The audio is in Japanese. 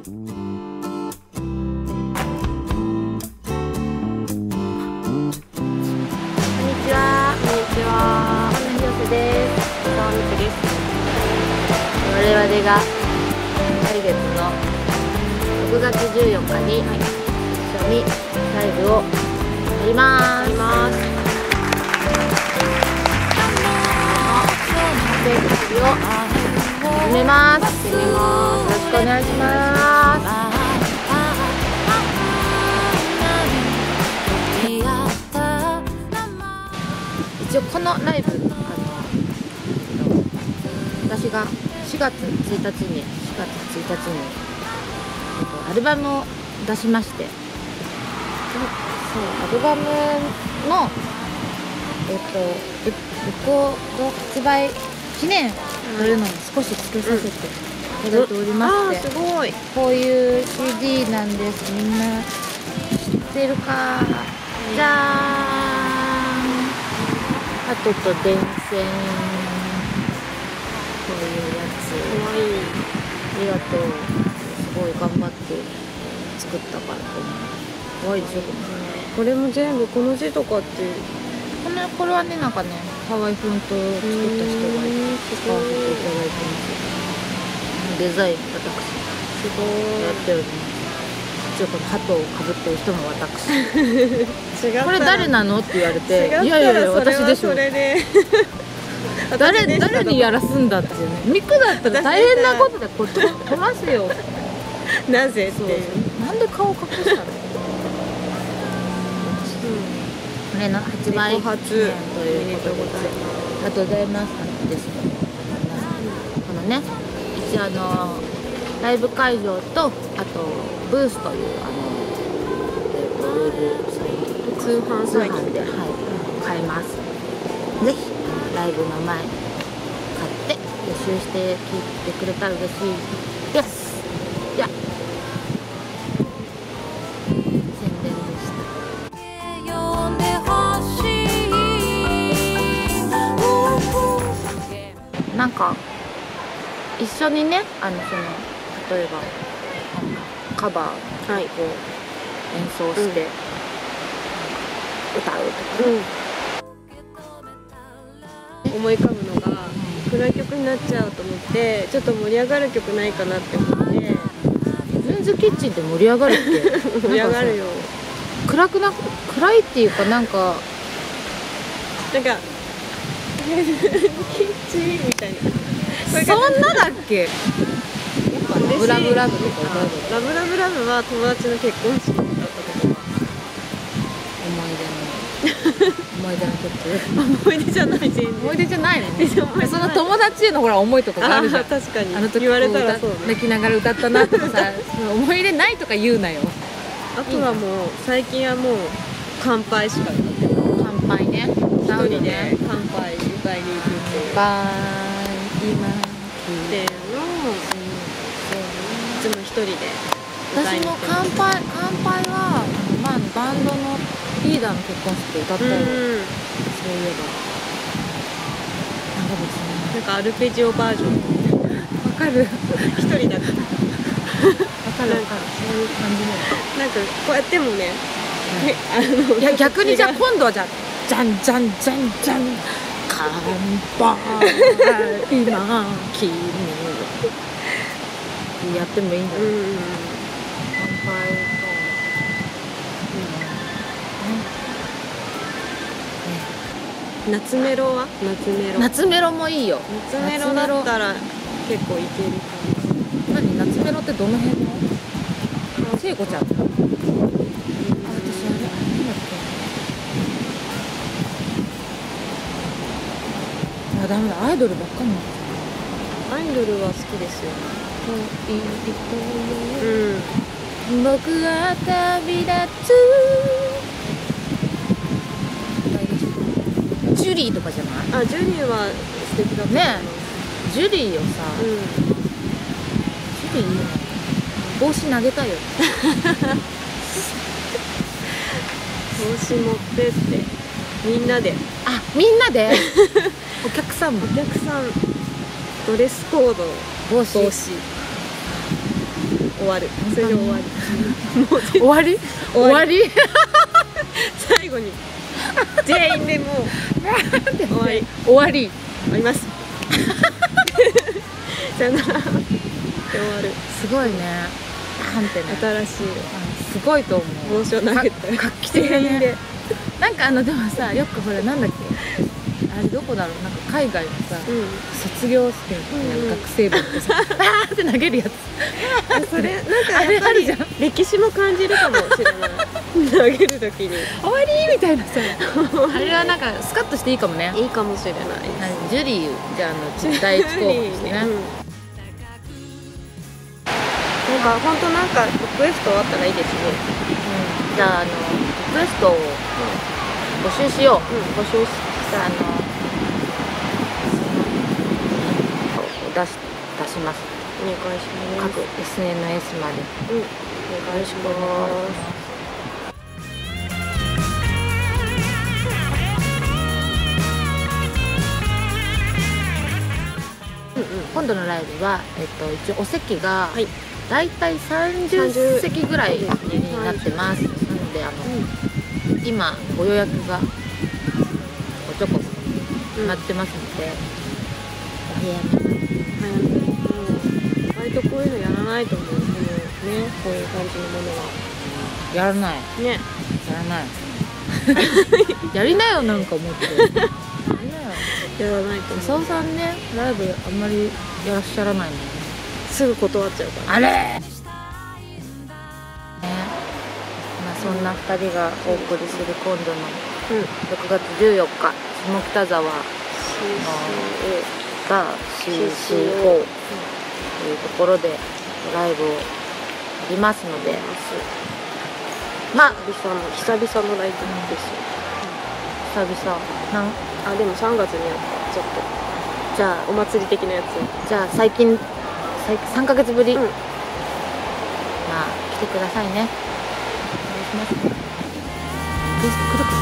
我々が来月の6月14日に一緒にライブをやります。あります。ステージを始めます。始めます。よろしくお願いします。一応このライブあの私が4月1日に4月1日に、えっと、アルバムを出しまして。そうアルバムのえっとレレコード発売記念というのを少しつけさせていただいておりまして、すごい。こういう CD なんです。みんな知ってるか？じゃーんあとと電線こういうやつ。可愛い。い。ありがとう。すごい頑張って作ったからと思う。可愛いでしょここれも全部この字とかって。れこのこれはねなんかねハワイフォントを作った人が使わせていただいてます。デザイン私。すごい。やっております一応この鳩をかぶってる人も私。これ誰なの？って言われていやいやいや私でしょ。誰誰にやらすんだってね。ミクだったら大変なことでこれ撮らせよ。なぜっていう。なんで顔隠したの？これの発売記念ということでありがとうございます。ですねこのね一応あのライブ会場とあとブースというあの、えっとウェブサイトとか通販通サイト販で、はい、買えます。ぜひライブの前買って予習して聴いてくれたら嬉しいです。じゃあ宣伝でした。なんか一緒にねあのその例えばカバーはい。を演奏して、歌うとか。ね、思い浮かぶのが暗い曲になっちゃうと思ってちょっと盛り上がる曲ないかなって思って。ズンズキッチンって盛り上がるって 盛り上がるよ。暗くな暗いっていうかなんかなんか キッチンみたいな。そんなだっけ？嬉しい。ブラブラブとかラブラブラブは友達の結婚式だったことが思い出の。思い出の曲。思い出じゃない全然思い出じゃないのその友達へのほら思いとかがあるじゃんあ確かに。あの時言われたらこそう泣きながら歌ったなとかさ思い入れないとか言うなよ。あとはもう最近はもう乾杯しか歌ってない。乾杯ね。一人でね。乾杯歌いに行くっていう。乾今。って一人で私も乾杯乾杯は、まあ、バンドのリーダーの結婚式で歌ったよ、そういえばなんか別になんかアルペジオバージョン。わかる？一人だからわかるわかるそういう感じだよなんかこうやってもね、ねあのいや逆にじゃあ今度はじゃあじゃんじゃんじゃんじゃん乾杯今君やってもいいんだ。よ、がうん乾杯と夏メロは夏メロ夏メロもいいよ。夏メロだったら結構いけるか何？夏メロってどの辺の？聖子ちゃん。ダメだ。アイドルばっかりになっイドルは好きですよ。ちゃうん。う僕は旅立つジュリーとかじゃない？あジュリーは。素敵だねジュリーをさ、うジュリーいいよ。ね帽子投げたいよ。ん帽子持ってって。みんなで。あみんなで？お客さんも。お客さんドレスコード。帽子。終わる。それで終わり。も う終わり。終わり？最後に。全員でもう。終わり。終わり。終わります。さよな。終わる。すごいね。なんてね。新しい。すごいと思う。帽子を投げた。画期的で。なんかあのでもさよくほらなんだっけ？あれどこだろう？なんか海外のさ、うん。卒業式の時に学生部ってさ、バーって投げるやつ。あそれなんかあれやっぱりあるじゃん。歴史も感じるかもしれない。投げる時に。終わり？みたいなさ。あれはなんかスカッとしていいかもねいいかもしれない。ジュリーじゃああの第一候補としてね、うん。なんか本当なんかリクエストあったらいいですね。うん。じゃああのリクエストを募集しよう、うん。募集しじゃああの出し出します。お願いします。各 SNS までうんお願いします。うんうん。今度のライブは、えっと、一応お席がはい。だいたい30席ぐらいになってます、なのであの今ご予約がおちょこうん待ってますので、お部屋に早めにうん。割とこういうのやらないと思うねこういう感じのものは。やらない。ね。やらない。やりなよなんか思って。やらないと思う。さんねライブあんまりやらっしゃらないもんね。すぐ断っちゃうから。あれ。ね。まあそんな2人がお送りする今度のうん。6月14日。下北沢が CCO というところでライブをやりますので。まあ久々の。久々のライブですよ。久々。なん？あでも3月にやったちょっじゃとお祭り的なやつ。あじゃあ最近最3ヶ月ぶり、うん。まあ来てくださいね。お願いします